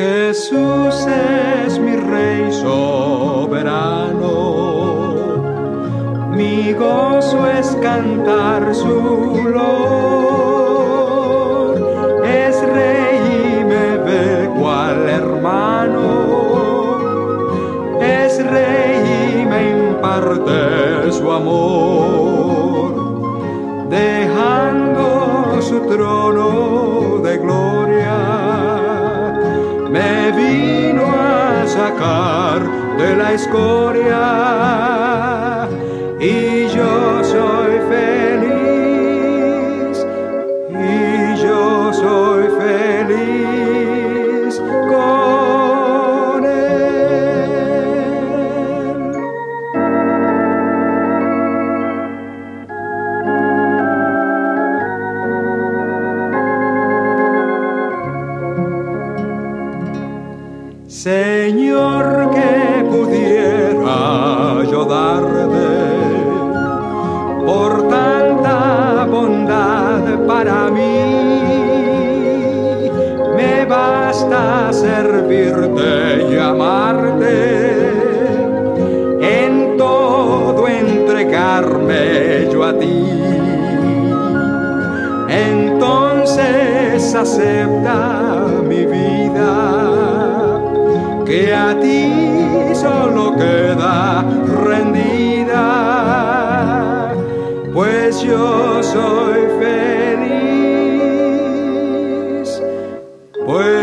Jesús es mi Rey soberano, mi gozo es cantar su lor, es Rey y me ve cual hermano, es Rey y me imparte su amor, dejando su trono de gloria vino a sacar de la escoria y Señor, que pudiera yo darte por tanta bondad para mí. Me basta servirte y amarte, en todo entregarme yo a ti. Entonces acepta mi vida pues yo soy feliz. Pues